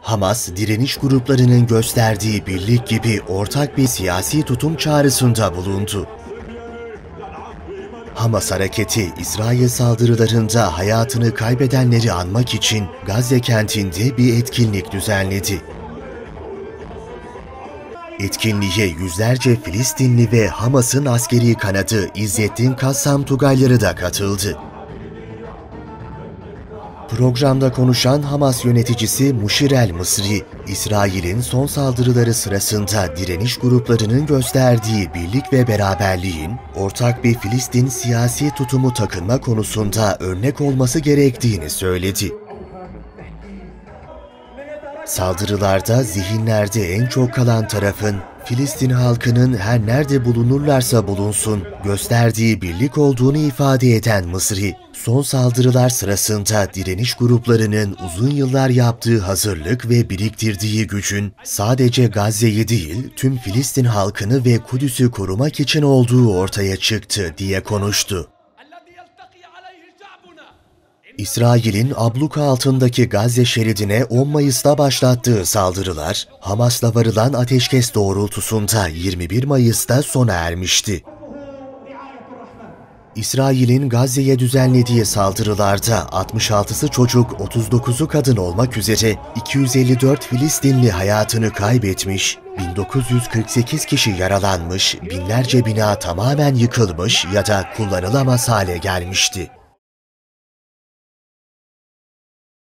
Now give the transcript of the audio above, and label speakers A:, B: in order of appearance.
A: Hamas, direniş gruplarının gösterdiği birlik gibi ortak bir siyasi tutum çağrısında bulundu. Hamas hareketi, İsrail saldırılarında hayatını kaybedenleri anmak için Gazze kentinde bir etkinlik düzenledi. Etkinliğe yüzlerce Filistinli ve Hamas'ın askeri kanadı İzzettin Kassam Tugayları da katıldı. Programda konuşan Hamas yöneticisi Muşir el Mısri, İsrail'in son saldırıları sırasında direniş gruplarının gösterdiği birlik ve beraberliğin ortak bir Filistin siyasi tutumu takınma konusunda örnek olması gerektiğini söyledi. Saldırılarda zihinlerde en çok kalan tarafın Filistin halkının her nerede bulunurlarsa bulunsun gösterdiği birlik olduğunu ifade eden Mısri, son saldırılar sırasında direniş gruplarının uzun yıllar yaptığı hazırlık ve biriktirdiği gücün sadece Gazze'yi değil tüm Filistin halkını ve Kudüs'ü korumak için olduğu ortaya çıktı diye konuştu. İsrail'in abluka altındaki Gazze şeridine 10 Mayıs'ta başlattığı saldırılar, Hamas'la varılan ateşkes doğrultusunda 21 Mayıs'ta sona ermişti. İsrail'in Gazze'ye düzenlediği saldırılarda 66'sı çocuk, 39'u kadın olmak üzere 254 Filistinli hayatını kaybetmiş, 1948 kişi yaralanmış, binlerce bina tamamen yıkılmış ya da kullanılamaz hale gelmişti.